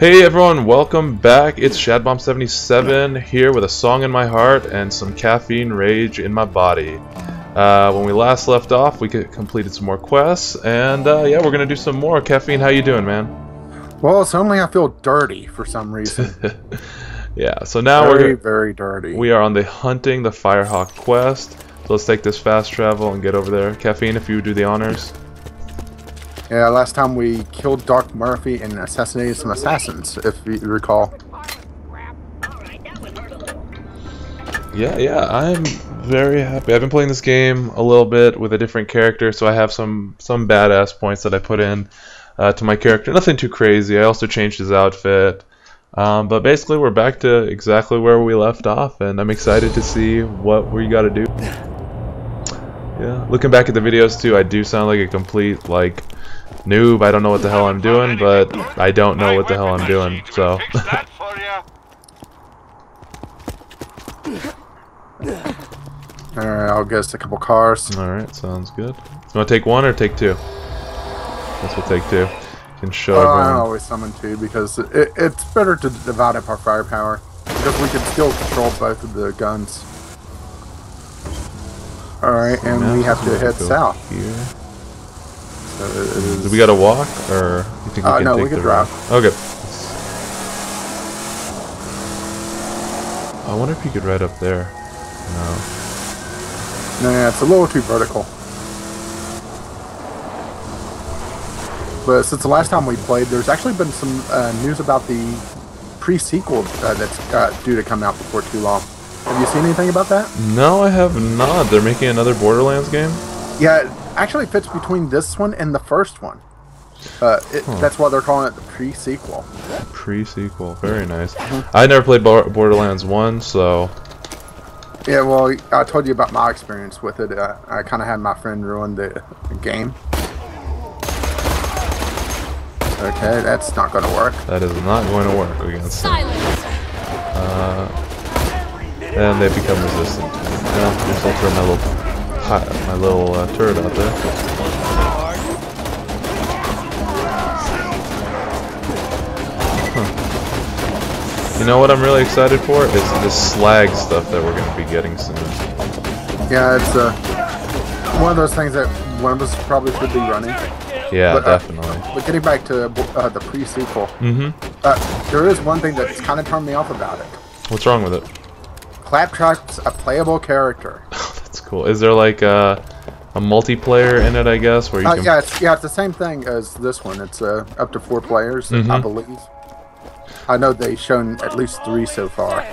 Hey everyone, welcome back. It's Shadbomb77 here with a song in my heart and some caffeine rage in my body. Uh, when we last left off, we completed some more quests, and uh, yeah, we're gonna do some more. Caffeine, how you doing, man? Well, suddenly I feel dirty for some reason. yeah, so now very, we're very dirty. We are on the hunting the Firehawk quest. So let's take this fast travel and get over there. Caffeine, if you do the honors. Yeah, last time we killed Doc Mercy and assassinated some assassins, if you recall. Yeah, yeah, I'm very happy. I've been playing this game a little bit with a different character, so I have some some badass points that I put in uh, to my character. Nothing too crazy. I also changed his outfit. Um, but basically, we're back to exactly where we left off, and I'm excited to see what we got to do. Yeah, looking back at the videos too, I do sound like a complete like noob. I don't know what the hell I'm doing, but I don't know what the hell I'm doing. So. Alright, I'll get us a couple cars. Alright, sounds good. You want to take one or take two? Guess we'll take two. can show uh, I always summon two because it, it's better to divide up our firepower. Because we can still control both of the guns. Alright, and we have to head south. Here. So Do we gotta walk, or you think we uh, can no, take we the drive. Road? Okay. I wonder if you could ride up there. No. Nah, it's a little too vertical. But since the last time we played, there's actually been some uh, news about the pre-sequel uh, that's uh, due to come out before too long. Have you seen anything about that? No, I have not. They're making another Borderlands game? Yeah, actually fits between this one and the first one. Uh, it, huh. That's why they're calling it the pre-sequel. Pre-sequel, very nice. Mm-hmm. I never played Borderlands 1, so... Yeah, well, I told you about my experience with it. Uh, I kind of had my friend ruin the game. Okay, that's not going to work. That is not going to work against Silence. Uh, and they become resistant. Yeah, just I'll throw my little, my little uh, turret out there. Huh. You know what I'm really excited for is this slag stuff that we're going to be getting soon. Yeah, it's uh, one of those things that one of us probably should be running. Yeah, but, uh, definitely. but getting back to uh, the pre-sequel, mm -hmm. there is one thing that's kind of turned me off about it. What's wrong with it? Claptrap's a playable character. That's cool. Is there like a, a multiplayer in it, I guess? Where you uh, can... Yeah, it's, yeah, it's the same thing as this one. It's uh, up to four players, mm -hmm. I believe. I know they've shown at least three so far.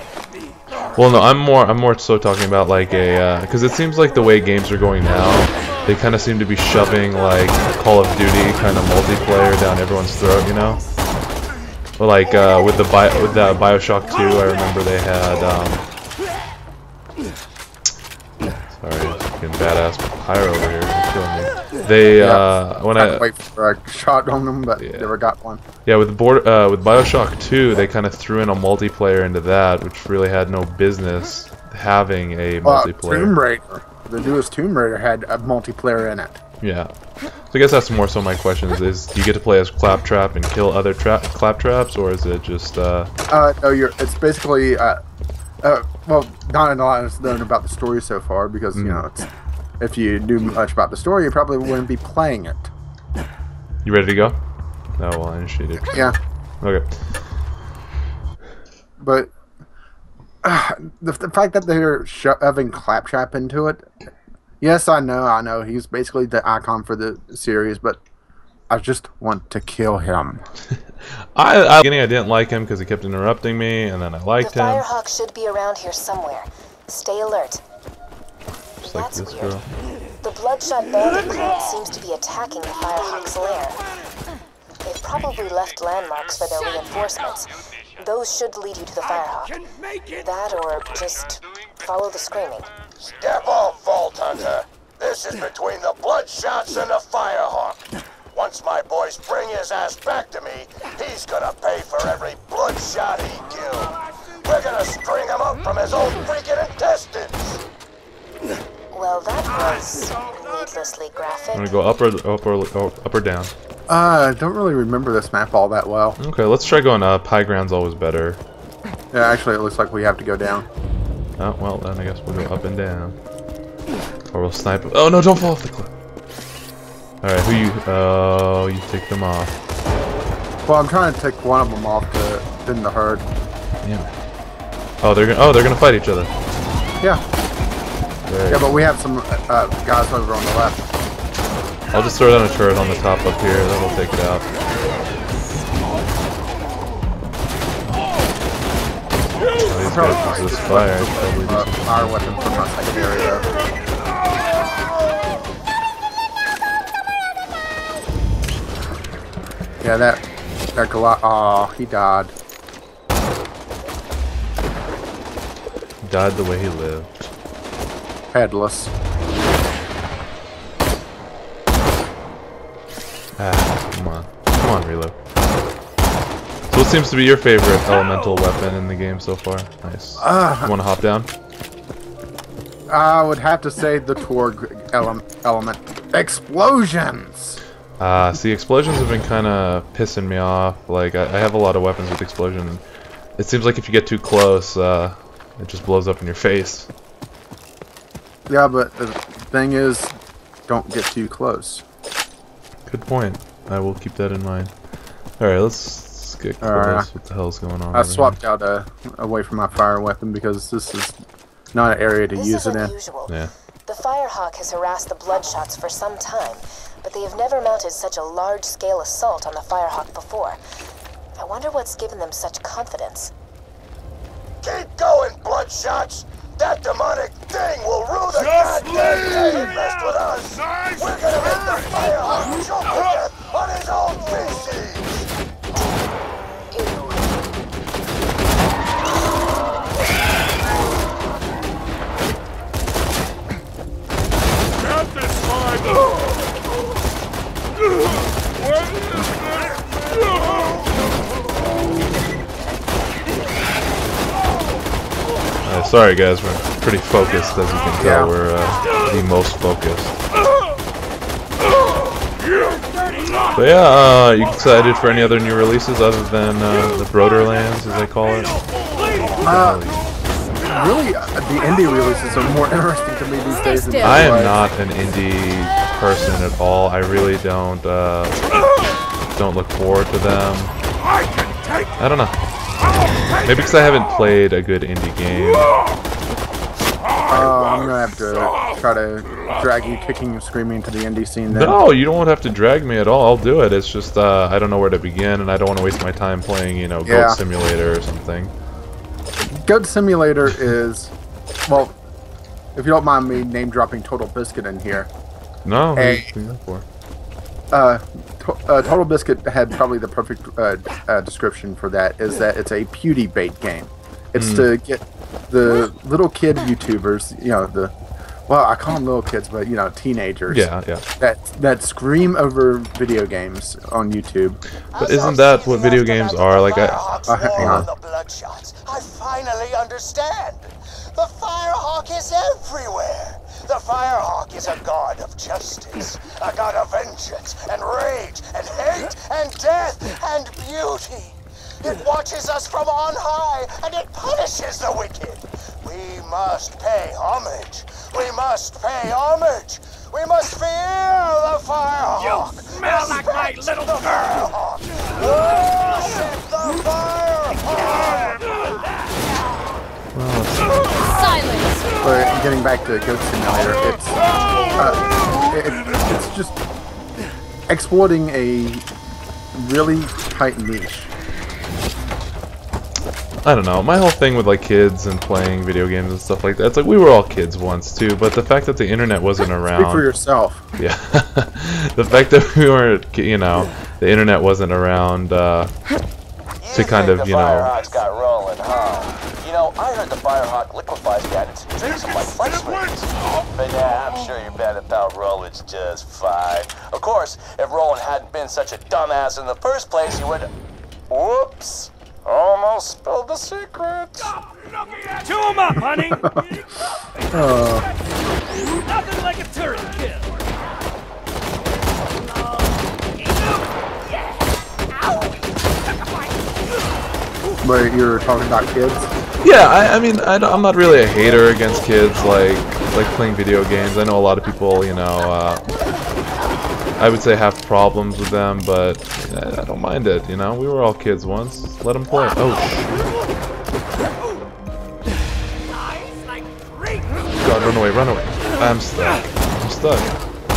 Well, no, I'm more I'm more so talking about like a because uh, it seems like the way games are going now, they kind of seem to be shoving like Call of Duty kind of multiplayer down everyone's throat, you know. like uh, with the Bio, with the Bioshock 2, I remember they had um, badass pyro over here. killing me. They, yeah, uh, when I wait for a shot on them, but yeah. never got one. Yeah, with board, uh, with Bioshock 2, they kind of threw in a multiplayer into that, which really had no business having a well, multiplayer. Tomb Raider, the newest Tomb Raider had a multiplayer in it. Yeah. So I guess that's more so my question is, is do you get to play as Claptrap and kill other trap Claptraps, or is it just, uh... Uh, no, you're, it's basically, uh, uh, well, not a lot is known about the story so far because mm. you know, if you knew much about the story, you probably wouldn't be playing it. You ready to go? No, well, I initiated. Yeah. Okay. But uh, the, the fact that they're shoving Claptrap into it, yes, I know, I know, he's basically the icon for the series, but I just want to kill him. I, I, beginning I didn't like him because he kept interrupting me, and then I liked the him. The Firehawk should be around here somewhere. Stay alert. Just like That's this weird. girl. The Bloodshot Bandit clan seems to be attacking the Firehawk's lair. They've probably left landmarks for their reinforcements. Those should lead you to the Firehawk. That or just follow the screaming. Step off, Vault Hunter. This is between the Bloodshots and the Firehawk. Once my boys bring his ass back to me, he's gonna pay for every bloodshot he killed. We're gonna string him up from his own freaking intestines. Well, that was needlessly graphic. I'm gonna go up or up or up or down. Uh, I don't really remember this map all that well. Okay, let's try going up. High ground's always better. Yeah, actually, it looks like we have to go down. Oh, well, then I guess we'll go up and down. Or we'll snipe. Oh, no, don't fall off the cliff. Alright, who you... Oh, you take them off. Well, I'm trying to take one of them off to in the herd. Yeah. Oh, they're gonna, oh, they're gonna fight each other. Yeah, Very yeah, but we have some uh, guys over on the left. I'll just throw down a turret on the top up here, then we'll take it out. Oh, these guys resist fire. I should Uh, fire weapon from my secondary though. Yeah, that that Goliath. Oh, he died. Died the way he lived. Headless. Ah, come on. Come on, reload. So what seems to be your favorite elemental weapon in the game so far? Nice. Uh, You wanna hop down? I would have to say the Torgue ele element. Explosions! Uh, see, explosions have been kind of pissing me off. Like, I, I have a lot of weapons with explosion. It seems like if you get too close, uh, it just blows up in your face. Yeah, but the thing is, don't get too close. Good point. I will keep that in mind. Alright, let's, let's get close. Alright. What the hell's going on? I over swapped out uh, away from my fire weapon because this is not an area to This use is it in. unusual. here? Yeah. The Firehawk has harassed the Bloodshots for some time, but they have never mounted such a large-scale assault on the Firehawk before. I wonder what's given them such confidence. Keep going, Bloodshots! That demonic thing will rue the goddamn day he messed with us! We're gonna make the Firehawk choke to death on his own feces! Uh, sorry guys, we're pretty focused as you can tell. Yeah. We're uh, the most focused. So yeah, uh, you excited for any other new releases other than uh, the Broderlands, as they call it? Uh, really, uh, the indie releases are more interesting to me these days. Than I am AAA. not an indie person at all. I really don't uh, don't look forward to them. I don't know. Maybe because I haven't played a good indie game. Oh, I'm gonna have to try to drag you kicking and screaming to the indie scene. Then. No, you don't have to drag me at all. I'll do it. It's just uh, I don't know where to begin, and I don't want to waste my time playing, you know, Goat Yeah. Simulator or something. Goat Simulator is, well, if you don't mind me name dropping Total Biscuit in here. No, who- Uh, to, uh, Total Biscuit had probably the perfect uh, d- uh, description for that. Is that it's a beauty bait game. It's to get the little kid YouTubers, you know, the well, I call them little kids, but you know, teenagers. Yeah, yeah. That that scream over video games on YouTube. But isn't that what video games are? Like, I, Uh, hang on. on the Bloodshots. I finally understand. The Firehawk is everywhere. The Firehawk is a god of justice, a god of vengeance and rage and hate and death and beauty. It watches us from on high and it punishes the wicked. We must pay homage. We must pay homage. We must fear the Firehawk. You smell like my little the Firehawk. Worship the Firehawk. Silence! But getting back to Goat Simulator, it's uh, it, it's just exploiting a really tight niche. I don't know. My whole thing with like kids and playing video games and stuff like that. It's like we were all kids once too, but the fact that the internet wasn't around. Speak for yourself. Yeah, the fact that we weren't, you know, the internet wasn't around. Uh, You kind of, you know- got rolling, huh? You know, I heard the Firehawk liquefies guidance and drinks them like flesh wings. But yeah, I'm sure you bet about Roland's just fine. Of course, if Roland hadn't been such a dumbass in the first place, he would. Whoops! Almost spilled the secret. Chew 'em up, honey! Uh, Nothing like a turret kill! Where you were talking about kids. Yeah, I, I mean, I, am not really a hater against kids like like playing video games. I know a lot of people, you know, uh, I would say have problems with them, but I, I don't mind it. You know, we were all kids once. Let them play. Oh. God, run away, run away. I'm stuck. I'm stuck.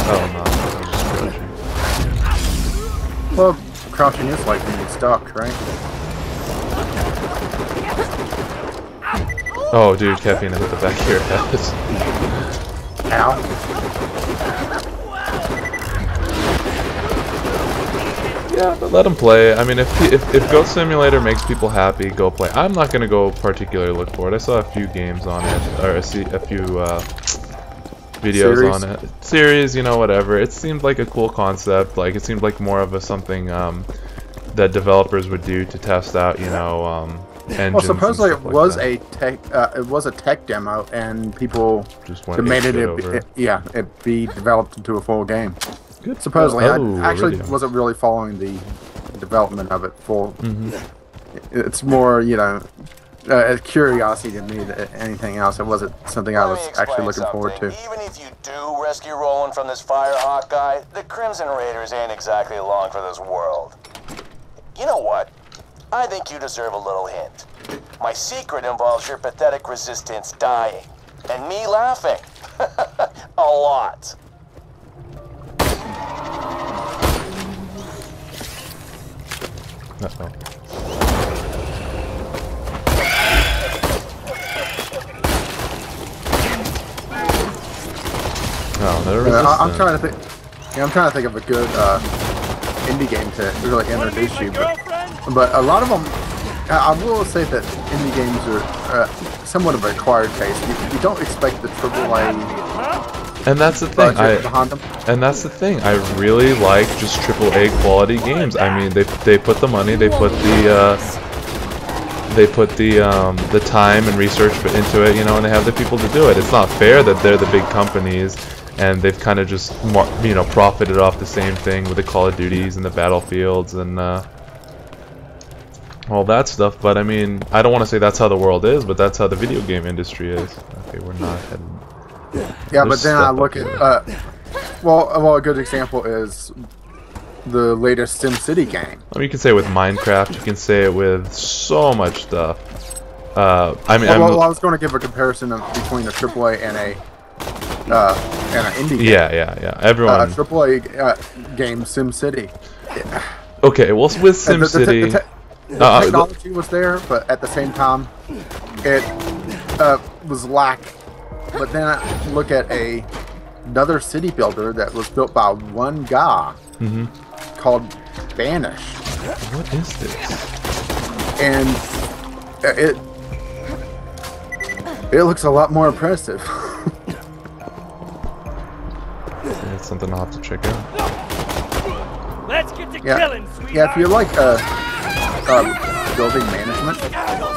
Oh no, I was just crouching. Well, crouching is like being stuck, right? Oh, dude, caffeine hit the back of your head. Ow. Yeah, but let them play. I mean, if, if if Goat Simulator makes people happy, go play. I'm not gonna go particularly look for it. I saw a few games on it, or a, se- a few uh, videos Series? on it. Series, you know, whatever. It seemed like a cool concept. Like it seemed like more of a something um, that developers would do to test out, you know, um. Well, supposedly it stuff like was that. a tech. Uh, it was a tech demo, and people Just went demanded apeshit it, over it. Yeah, it be developed into a full game. Good. Supposedly, Oh, I actually Iridium. wasn't really following the development of it full. Mhm. It's more, you know, uh, a curiosity to me than anything else. It wasn't something I was actually explain looking forward to. Even if you do rescue Roland from this Firehawk guy, the Crimson Raiders ain't exactly along for this world. You know what? I think you deserve a little hint. My secret involves your pathetic resistance dying. And me laughing. a lot. Uh-oh. Oh, they're Yeah, I, I'm trying to think. Yeah, I'm trying to think of a good uh, indie game to really introduce you, but but a lot of them. I will say that indie games are uh, somewhat of an acquired taste. You, you don't expect the AAA And that's the thing. I and that's the thing. I really like just AAA quality games. I mean, they they put the money, they put the uh, they put the um, the time and research into it, you know, and they have the people to do it. It's not fair that they're the big companies and they've kind of just you know profited off the same thing with the Call of Duties and the Battlefields and uh, all that stuff. But I mean, I don't want to say that's how the world is, but that's how the video game industry is. Okay, we're not heading. Yeah, but then I look at uh, well, well, a good example is the latest SimCity game. I mean, you can say it with Minecraft. You can say it with so much stuff. Uh, I mean, Well, well, I was going to give a comparison of, between a AAA and a uh, and an indie game. yeah, yeah, yeah. Uh, Everyone. AAA uh, game SimCity. okay, well, with And the- the SimCity, the uh, technology was there, but at the same time, it uh, was lack. But then I look at a another city builder that was built by one guy Mhm. called Banish, what is this? and it it looks a lot more impressive. That's something I'll have to check out. Let's get to yeah, killing, sweetheart. yeah. If you're like uh, uh, building management,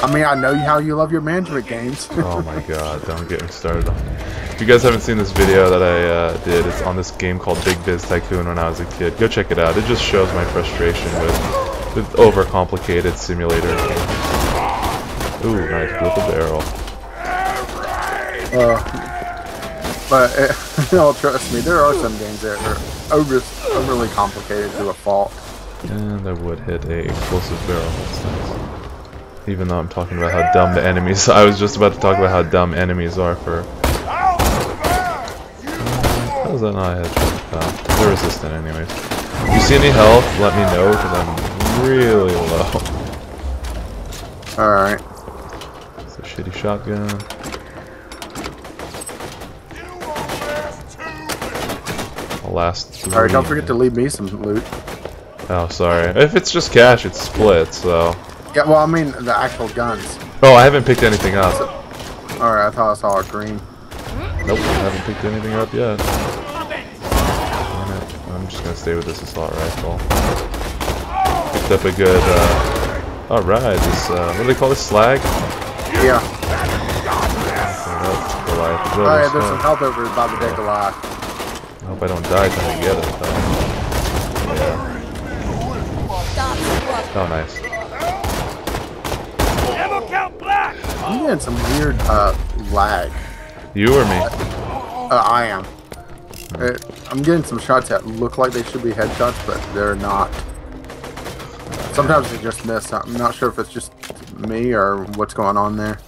I mean, I know how you love your management games. Oh my god, don't get me started on it. If you guys haven't seen this video that I uh, did, it's on this game called Big Biz Tycoon when I was a kid. Go check it out. It just shows my frustration with, with overcomplicated simulator games. Ooh, nice, with a barrel. Uh, but uh, no, trust me, there are some games that are over, overly complicated to a fault. And I would hit a explosive barrel. Nice. Even though I'm talking about how dumb the enemies I was just about to talk about how dumb enemies are for... Uh, How is that not a headshot? Oh, they're resistant anyways. If you see any health, let me know, because I'm really low. Alright. It's a shitty shotgun. Last. Alright, don't forget to leave me some loot. Oh, sorry. If it's just cash, it's split, so... Yeah, well, I mean the actual guns. Oh, I haven't picked anything up. Alright, I thought I saw a green. Nope, I haven't picked anything up yet. I'm just gonna stay with this assault rifle. Picked up a good, uh... Alright, this, uh... What do they call this? Slag? Yeah. Oh, Goliath. Is that Alright, there's some health over by the dead Goliath. I hope I don't die trying to get it, though. Yeah. Oh, nice. I'm getting some weird uh, lag. You or me? Uh, I am. Uh, I'm getting some shots that look like they should be headshots, but they're not. Sometimes they just miss. I'm not sure if it's just me or what's going on there.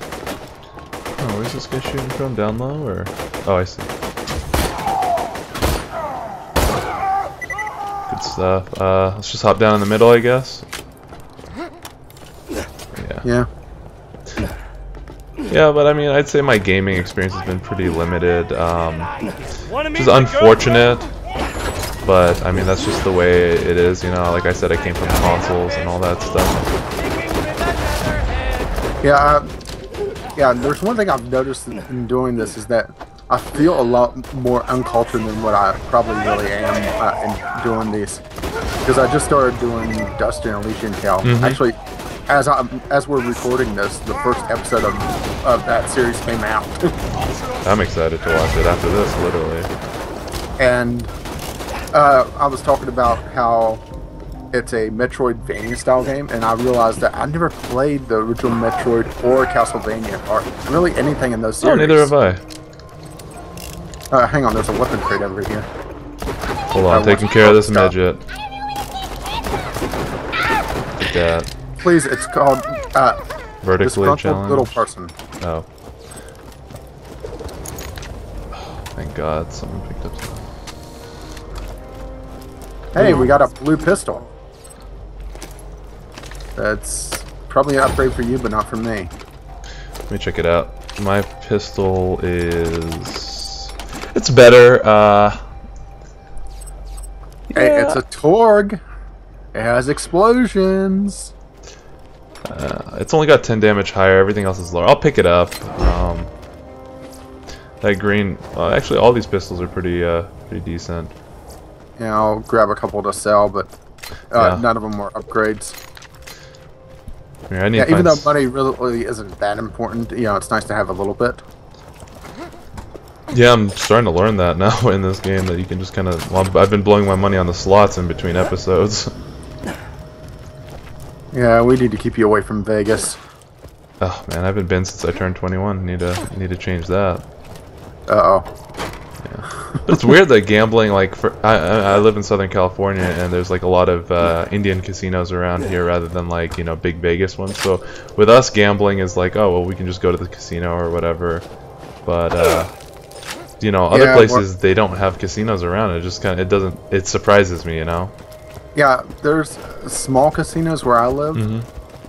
Oh, where's this guy shooting from? Down low or? Oh, I see. Good stuff. Uh, let's just hop down in the middle, I guess. Yeah. Yeah. Yeah, but I mean, I'd say my gaming experience has been pretty limited, um, Wanna which is unfortunate. But I mean, that's just the way it is, you know. Like I said, I came from consoles and all that stuff. Yeah, uh, yeah. There's one thing I've noticed in, in doing this is that I feel a lot more uncultured than what I probably really am uh, in doing these. Because I just started doing Dust: An Elysian Tail. Mhm. Actually, as I as we're recording this, the first episode of of that series came out, I'm excited to watch it after this, literally. and uh, I was talking about how it's a Metroidvania style game, and I realized that I never played the original Metroid or Castlevania or really anything in those Oh, series. neither have I. Uh, hang on, there's a weapon crate over here. Hold on, I taking care of this stop. midget. Take that. Please, it's called uh, Vertically challenged. Little Person. Oh. Thank God, someone picked up something. Hey, we got a blue pistol. That's probably an upgrade for you, but not for me. Let me check it out. My pistol is... It's better, uh... Hey, yeah. it's a Torgue. It has explosions. Uh, it's only got 10 damage higher, everything else is lower. I'll pick it up. Um, that green... Uh, actually, all these pistols are pretty, uh, pretty decent. Yeah, I'll grab a couple to sell, but uh, Yeah. none of them were upgrades. Here, I need Yeah, even though money really isn't that important, you know, it's nice to have a little bit. Yeah, I'm starting to learn that now in this game that you can just kind of. Well, I've been blowing my money on the slots in between episodes. Yeah, we need to keep you away from Vegas. Oh man, I've been been since I turned 21. Need to need to change that. Uh oh. But it's weird that gambling, like, for I, I I live in Southern California, and there's like a lot of uh, Indian casinos around here, rather than like you know big Vegas ones. So with us, gambling is like, oh well, we can just go to the casino or whatever. But uh, you know, other Yeah, places they don't have casinos around. It just kind of it doesn't. It surprises me, you know. Yeah, there's small casinos where I live. Mhm.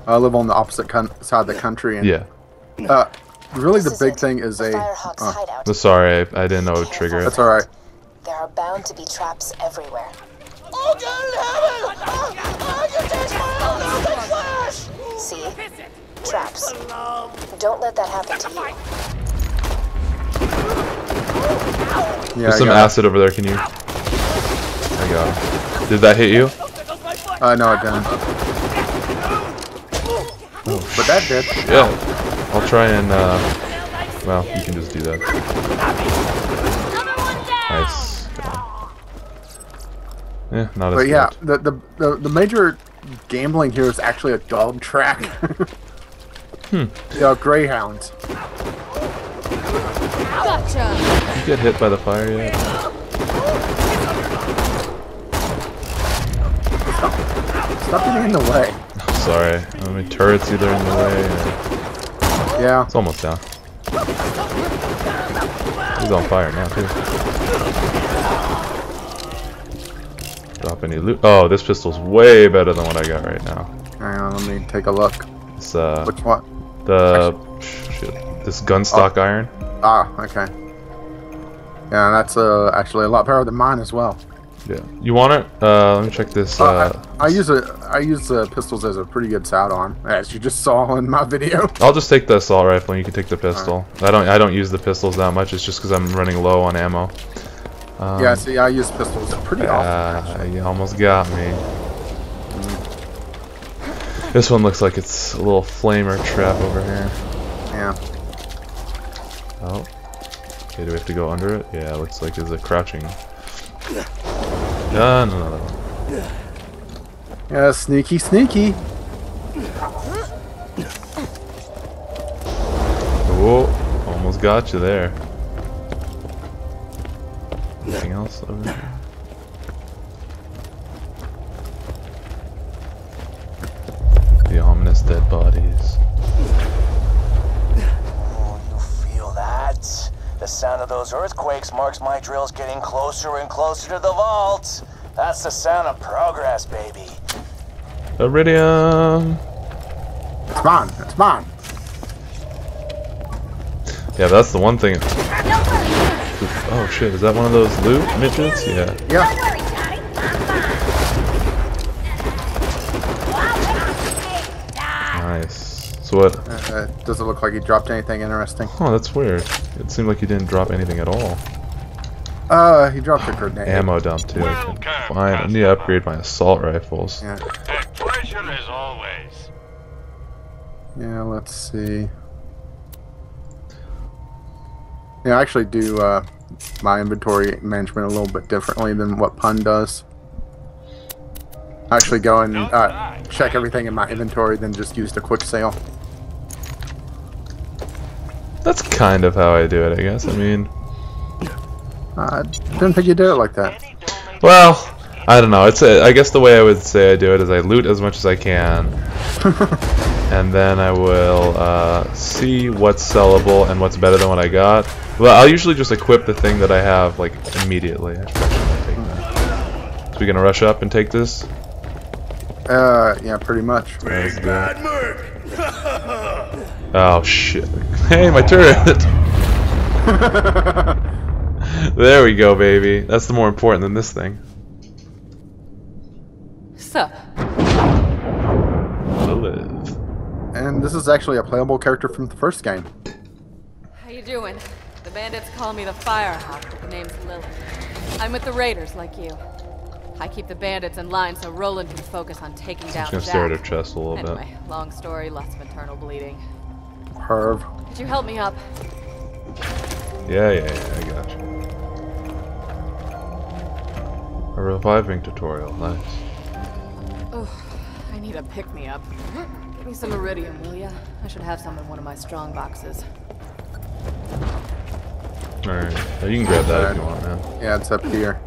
I live on the opposite con- side of the country, and Yeah. uh, really the big thing is the a. Firehawk's uh, hideout. But sorry, I, I didn't know it would trigger it. that's all right. There are bound to be traps everywhere. Oh, God in heaven! Oh, oh, you touched my own flash! See? Traps. Don't let that happen to you. Yeah, There's I some acid over there. Can you? I got him. Did that hit you? Uh, no, it didn't. But that did. Yeah. I'll try and. uh... Well, you can just do that. Nice. Yeah, yeah not as But yeah, the, the the the major gambling here is actually a dog track. Hmm. Yeah, greyhounds. Gotcha. Did you get hit by the fire yet? Stop getting in the way. Sorry. I mean, turret's either in the way or... Yeah. It's almost down. He's on fire now, too. Drop any loot. Oh, this pistol's way better than what I got right now. Hang on, let me take a look. It's, uh, Which one? the... Shit. This gunstock iron. Ah, okay. Yeah, that's uh, actually a lot better than mine as well. Yeah. You want it? Uh, let me check this. Uh, Uh, I, I use a I use uh, pistols as a pretty good sidearm, as you just saw in my video. I'll just take the assault rifle and you can take the pistol. I don't I don't use the pistols that much. It's just because I'm running low on ammo. Um, yeah, see, I use pistols pretty often. Ah, you almost got me. This one looks like it's a little flamer trap over here. Yeah. Oh. Okay, do we have to go under it? Yeah, it looks like there's a crouching. Ah, no, no, no. Yeah, sneaky, sneaky. Whoa, almost got you there. Anything else over there? The ominous dead bodies. Oh, you feel that? The sound of those earthquakes marks my drills getting closer and closer to the vault. That's the sound of progress, baby. Iridium! It's mine. It's mine. Yeah, that's the one thing. Oh shit, is that one of those loot midgets? Yeah. Yeah. Nice. So what? Does it look like he dropped anything interesting? Oh, that's weird. It seemed like he didn't drop anything at all. Uh, he dropped a grenade. Ammo dump too. I can find. I need to upgrade my assault rifles. Yeah. A pleasure as always. Yeah, let's see. Yeah, I actually do uh, my inventory management a little bit differently than what Pun does. I actually go and uh, check everything in my inventory, then just use the quick sale. That's kind of how I do it, I guess. I mean, I didn't think you did it like that. well, I don't know. It's a, I guess the way I would say I do it is I loot as much as I can, and then I will uh, see what's sellable and what's better than what I got. Well, I'll usually just equip the thing that I have like immediately. I should actually take that. So we gonna rush up and take this? Uh, yeah, pretty much. Let's do it. Oh shit! Hey, my turret! there we go, baby. That's the more important than this thing. Sup? Lilith. And this is actually a playable character from the first game. How you doing? The bandits call me the Firehawk, but the name's Lilith. I'm with the Raiders, like you. I keep the bandits in line so Roland can focus on taking down Just gonna stare at her chest a little bit. Anyway, long story, lots of internal bleeding. Perv. Could you help me up? Yeah, yeah, yeah, I got you. A reviving tutorial, nice. Oh, I need a pick-me-up. Give me some iridium, will ya? I should have some in one of my strong boxes. Alright, oh, you can grab that if you want, man. Yeah, it's up here.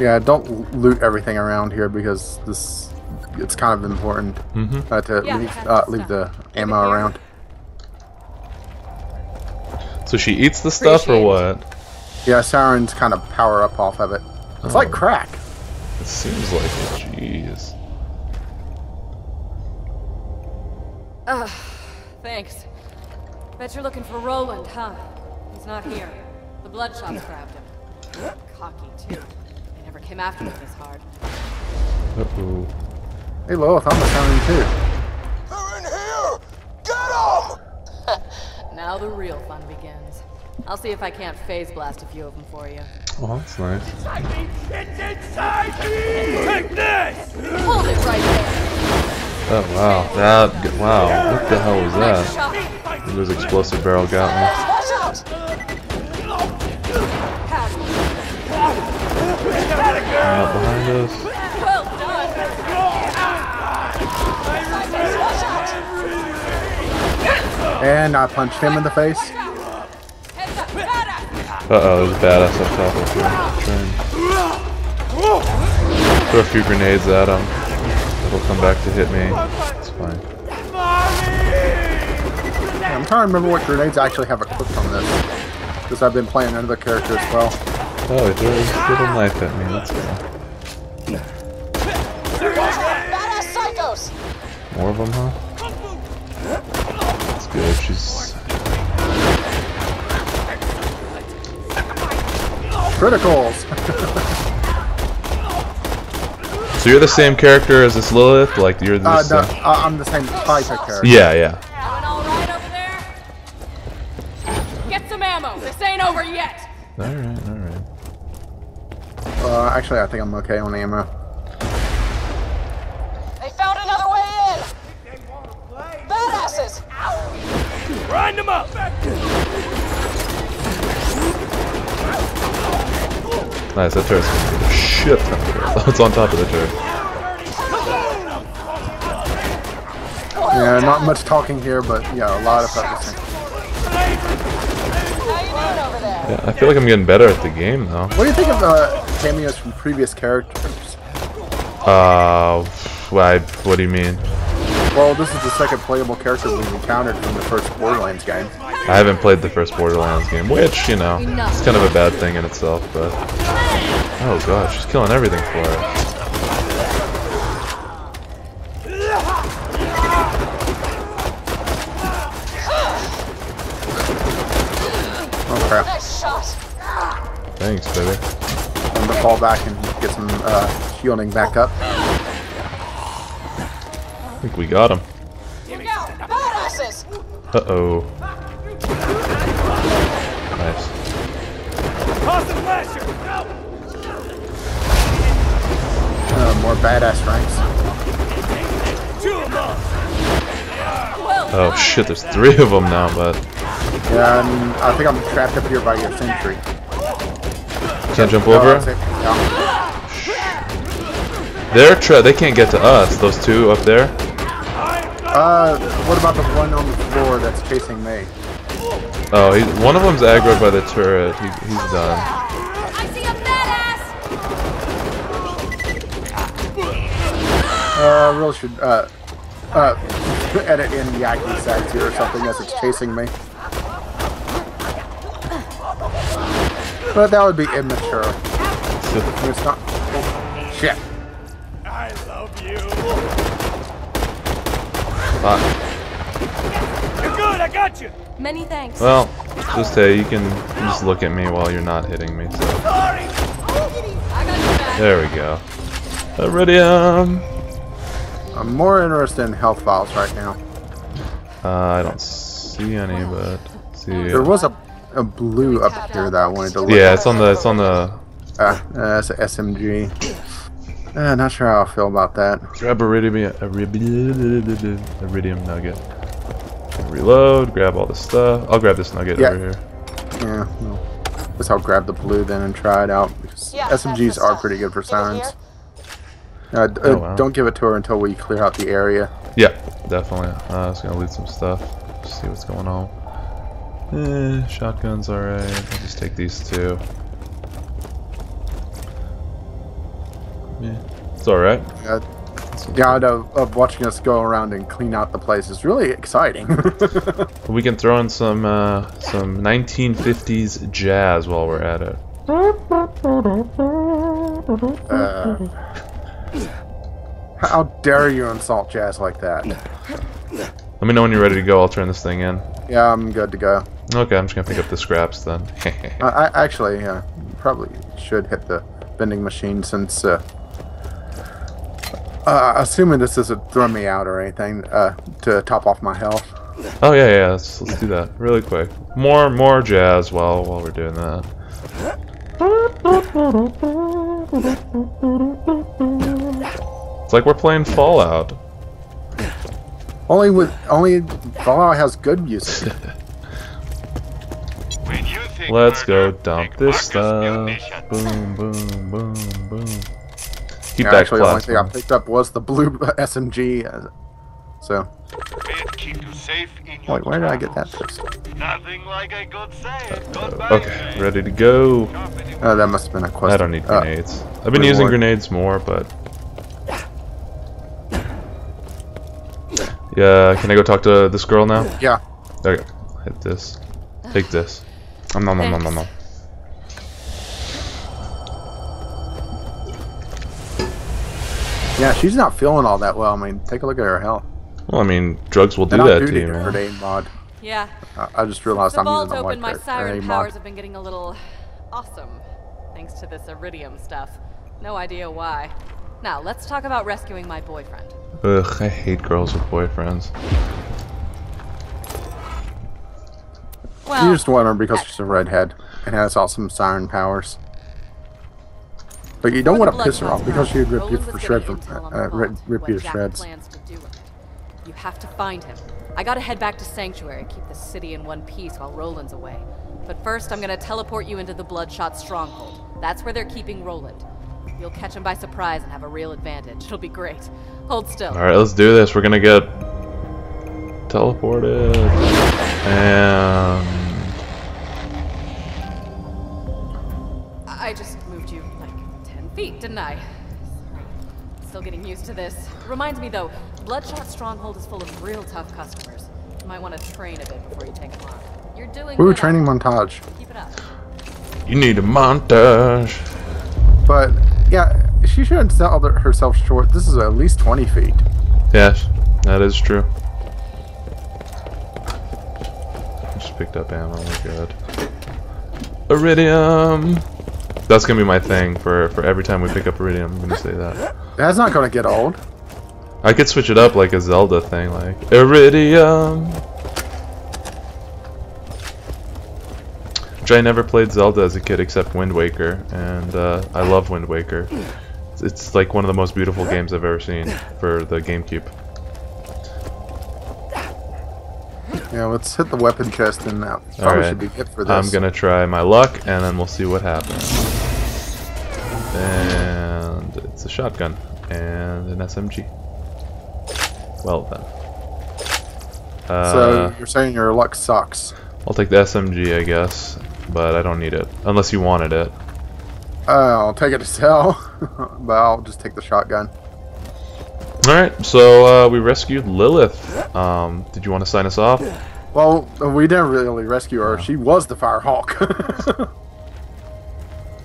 Yeah, don't loot everything around here because this it's kind of important Mm-hmm. uh, to Yeah, leave, uh, the leave the ammo around. So she eats the stuff or Appreciate what? Yeah, sirens kind of power up off of it. It's like Oh. crack. It seems like it, jeez. Ugh, thanks. Bet you're looking for Roland, huh? He's not here. The Bloodshots grabbed him. Cocky, too. They never came after me this hard. Uh-oh. Hey Lilith, I'm a siren too. They're in here! Get them! Now the real fun begins. I'll see if I can't phase blast a few of them for you. Oh, that's nice. It's inside me! Take this! Hold it right there! Oh, wow. That, wow. What the hell was that? shot! Those explosive barrel got me. Watch out! Out behind us. And I punched him in the face. Heads! Uh-oh, there's a badass up top of the train. Throw a few grenades at him. It'll come back to hit me. It's fine. Yeah, I'm trying to remember what grenades I actually have equipped on this. Because I've been playing another character as well. Oh, he threw a little knife at me. Let's go. More of them, huh? Criticals! So you're the same character as this Lilith? Like, you're the uh, no, same... uh, I'm the same type of character. Yeah, yeah. All right over there? Get some ammo. This ain't over yet. Alright, alright. Uh, actually, I think I'm okay on ammo. They found another way in! Badasses! Grind them up! Nice, that turret's gonna be a shit ton of it's on top of the turret. Yeah, not much talking here, but yeah, a lot of focusing. Yeah, I feel like I'm getting better at the game though. What do you think of uh, cameos from previous characters? Uh, why? What do you mean? Well, this is the second playable character we've encountered from the first Borderlands game. I haven't played the first Borderlands game, which you know, it's kind of a bad thing in itself. But oh gosh, she's killing everything for it. Oh crap! Thanks, baby. I'm gonna fall back and get some uh, shielding back up. I think we got him. Uh oh. Nice. More badass ranks. Chew him up! Oh shit, there's three of them now, but Yeah, I think I'm trapped up here by your sentry. can't jump Oh, over. Yeah. They're tra- they can't get to us. Those two up there. Uh, what about the one on the floor that's chasing me? Oh, he, one of them's aggroed by the turret. He, he's done. I see a badass! Uh, I really should uh, uh, edit in Yakety Sax here or something as it's chasing me. But that would be immature. It's not. Shit. I love you! Fuck. You're good, I got you! Many thanks. Well, just hey, you can just look at me while you're not hitting me. So Sorry! I got your back. there we go. Iridium. I'm more interested in health files right now. Uh, I don't see any, but let's see. There was a, a blue up here that I wanted to look Yeah, at. it's on the it's on the Uh, uh, that's a SMG. Uh, not sure how I feel about that. grab iridium iridium iridium nugget. Reload. Grab all the stuff. I'll grab this nugget Yeah. over here. Yeah, well, guess I'll grab the blue then and try it out because Yeah, SMGs are pretty good for Give here. sirens. Uh, Oh, uh, wow. Don't give it to her until we clear out the area. Yeah, definitely. Uh, I was gonna loot some stuff. See what's going on. Eh, shotgun's alright. I'll just take these two. Yeah, it's alright. Uh, yeah, of, of watching us go around and clean out the place is really exciting. We can throw in some uh, some 1950s jazz while we're at it. uh, how dare you insult jazz like that? Let me know when you're ready to go. I'll turn this thing in. Yeah, I'm good to go. Okay, I'm just gonna pick up the scraps then. I, I actually, yeah, probably should hit the vending machine since, uh, uh, assuming this doesn't throw me out or anything, uh, to top off my health. oh yeah, yeah. Let's, let's do that really quick. More more jazz while while we're doing that. It's like we're playing Fallout. Only with only Fallout has good music. When you think Let's go dump this stuff. Boom, boom, boom, boom. Keep Yeah, that actually, the only thing I picked up was the blue SMG. uh, So, It keep you safe in your wait, where did I get that travels. pistol? Nothing like a good saying. Goodbye. Okay, ready to go. Oh, that must have been a question. I don't need uh, grenades. I've been using grenades more, but yeah. Can I go talk to this girl now? yeah. Okay, hit this. Take this. Nom nom nom nom nom nom. Yeah, she's not feeling all that well. I mean, take a look at her health. Well, I mean, drugs will do that to you, a man. grenade mod. Yeah. I, I just realized the I'm vault using the open, my siren powers mod. have been getting a little awesome. Thanks to this iridium stuff. No idea why. Now, let's talk about rescuing my boyfriend. Ugh, I hate girls with boyfriends. Well, You just want her because she's a redhead and has awesome siren powers. But you don't want to piss her off because she'd rip you for was shred from uh, rip, rip what you to Jack shreds. plans to do it. You have to find him. I gotta head back to Sanctuary, keep the city in one piece while Roland's away. But first, I'm gonna teleport you into the Bloodshot Stronghold. That's where they're keeping Roland. You'll catch him by surprise and have a real advantage. It'll be great. Hold still. All right, let's do this. We're gonna get teleported. And I just moved you like 10 feet, didn't I? Still getting used to this. Reminds me though, Bloodshot Stronghold is full of real tough customers. You might want to train a bit before you take them on. You're doing Ooh, good, training Al. montage. Keep it up. you need a montage. But yeah, she shouldn't sell herself short. This is at least 20 feet. Yes, that is true. Just picked up ammo, we're good. Eridium! That's gonna be my thing for, for every time we pick up Eridium, I'm gonna say that. That's not going to get old. I could switch it up like a Zelda thing, like Eridium! Which I never played Zelda as a kid except Wind Waker, and uh, I love Wind Waker. It's, it's like one of the most beautiful games I've ever seen for the GameCube. Yeah, let's hit the weapon chest and that probably Alright. should be it for this. I'm gonna try my luck, and then we'll see what happens. And it's a shotgun and an SMG. Well then. Uh, So you're saying your luck sucks. I'll take the SMG, I guess, but I don't need it unless you wanted it. Uh, I'll take it to sell, but I'll just take the shotgun. All right, so uh, we rescued Lilith. Um, did you want to sign us off? Well, we didn't really rescue her. She was the Firehawk.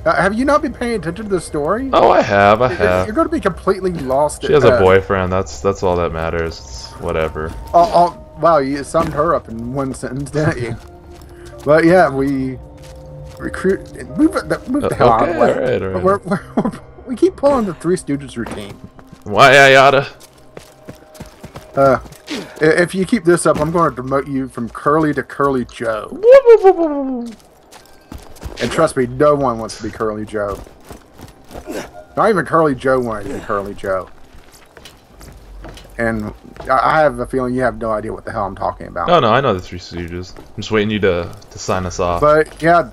uh, have you not been paying attention to the story? Oh, I have, I You're- have. You're going to be completely lost. She has a uh, boyfriend. That's that's all that matters. It's whatever. Oh, oh, wow, you summed her up in one sentence, didn't you? But yeah, we recruit. Move, the- move the Uh, hell out of the way. alright, alright. We're, we're, we're, we keep pulling the Three Stooges routine. Why I oughta? Uh, if you keep this up, I'm going to demote you from Curly to Curly Joe. And trust me, no one wants to be Curly Joe. Not even Curly Joe wanted to be Curly Joe. And I I have a feeling you have no idea what the hell I'm talking about. No, no, I know the Three Stooges. I'm just waiting you to to sign us off. But yeah,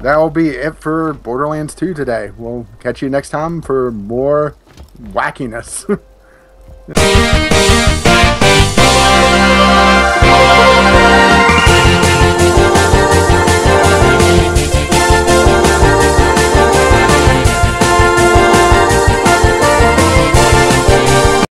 that'll be it for Borderlands 2 today. We'll catch you next time for more wackiness.